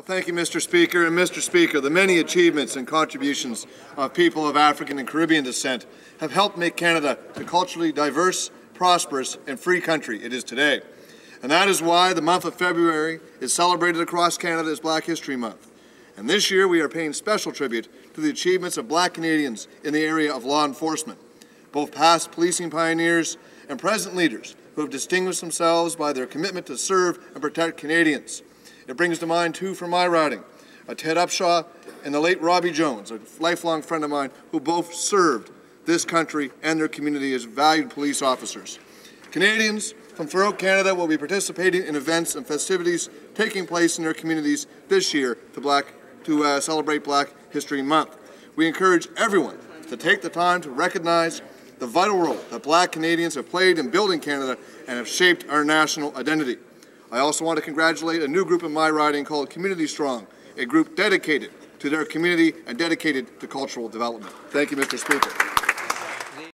Well, thank you, Mr. Speaker. And Mr. Speaker, the many achievements and contributions of people of African and Caribbean descent have helped make Canada the culturally diverse, prosperous, and free country it is today. And that is why the month of February is celebrated across Canada as Black History Month. And this year we are paying special tribute to the achievements of black Canadians in the area of law enforcement, both past policing pioneers and present leaders who have distinguished themselves by their commitment to serve and protect Canadians. It brings to mind two from my riding, a Ted Upshaw and the late Robbie Jones, a lifelong friend of mine who both served this country and their community as valued police officers. Canadians from throughout Canada will be participating in events and festivities taking place in their communities this year to, black, to uh, celebrate Black History Month. We encourage everyone to take the time to recognize the vital role that black Canadians have played in building Canada and have shaped our national identity. I also want to congratulate a new group in my riding called Community Strong, a group dedicated to their community and dedicated to cultural development. Thank you, Mr. Speaker.